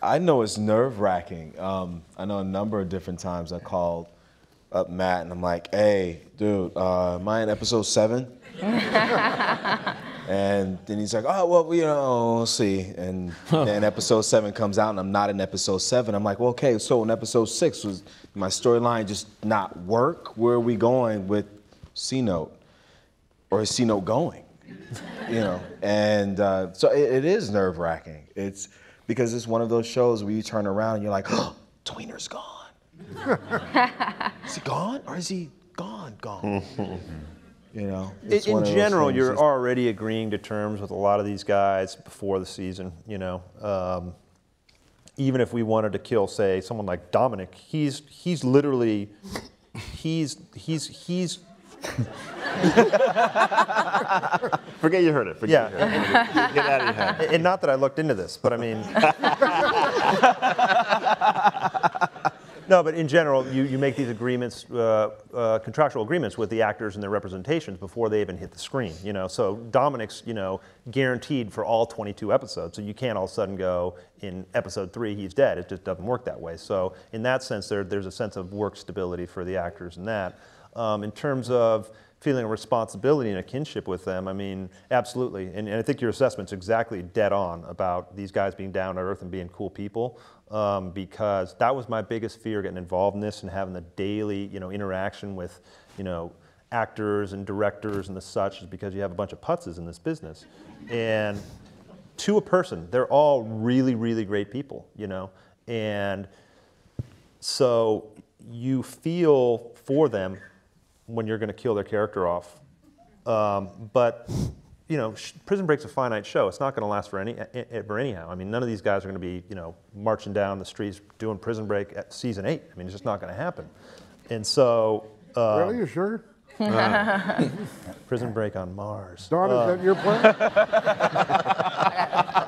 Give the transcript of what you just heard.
I know it's nerve wracking. Um, I know a number of different times I called up Matt and I'm like, hey, dude, uh, am I in episode seven? and then he's like, oh, well, you know, we'll see. And then episode seven comes out and I'm not in episode seven. I'm like, well, okay, so in episode six, was my storyline just not work? Where are we going with C Note? Or is C Note going? you know, and uh, so it, it is nerve wracking. It's because it's one of those shows where you turn around and you're like, oh, Tweener's gone. is he gone or is he gone, gone? you know, it's in one general, you're It's- already agreeing to terms with a lot of these guys before the season. You know, um, even if we wanted to kill, say, someone like Dominic, he's he's literally he's he's he's Forget you heard it. Forget Yeah. you heard it. Get out of your head. and not that I looked into this, but I mean. No, but in general, you, you make these agreements, uh, uh, contractual agreements with the actors and their representations before they even hit the screen. You know, so Dominic's, you know, guaranteed for all 22 episodes. So you can't all of a sudden go in episode three he's dead. It just doesn't work that way. So in that sense, there, there's a sense of work stability for the actors in that. Um, in terms of feeling a responsibility and a kinship with them, I mean, absolutely. And, and I think your assessment's exactly dead on about these guys being down to earth and being cool people. Um, because that was my biggest fear getting involved in this and having the daily, you know, interaction with, you know, actors and directors and the such is because you have a bunch of putzes in this business. And to a person, they're all really, really great people, you know. And so you feel for them when you're going to kill their character off. Um, but you know, sh- Prison Break's a finite show. It's not going to last for any for anyhow. I mean, none of these guys are going to be you know marching down the streets doing Prison Break at season eight. I mean, it's just not going to happen. And so, uh, Really, you sure? Prison Break on Mars. Don, is that your plan?